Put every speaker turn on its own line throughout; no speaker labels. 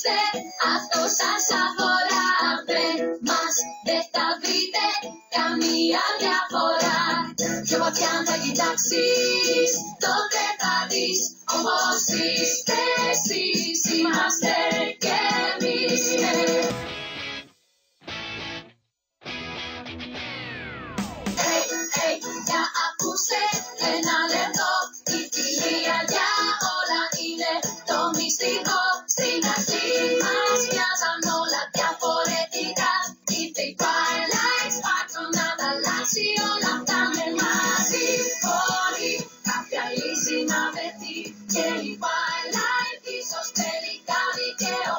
ακούστε, αυτός σας αφορά. Δεν μας δεν θα βρείτε καμία διαφορά. Πιο βαθιά αν θα κοιτάξεις, τότε θα δεις όπως είστε εσείς, είμαστε κι εμείς. Hey, hey, για ακούστε ένα λεπτό
down.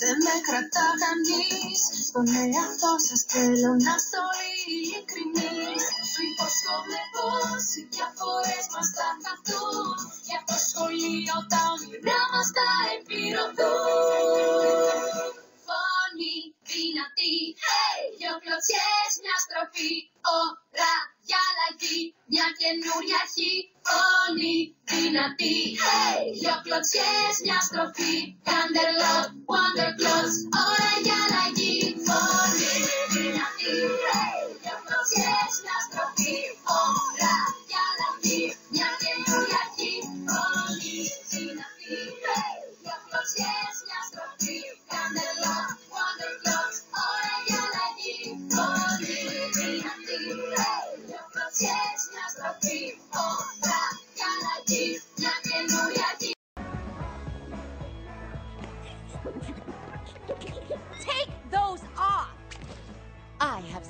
Δεν με κρατά κανείς. Στον εαυτό σας θέλω να στο ειλικρινής.
Σου υπόσχομαι πως οι διαφορές μας θα χαθούν Για το σχολείο τα όνειρά μας θα δυνατή, hey! δυο κλωτσιές, μια στροφή. Ώρα για αλλαγή, μια καινούρια αρχή. Φωνή δυνατή, hey! δυο κλωτσιες, μια στροφή. Canterlot, Wonder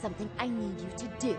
something I need you to do.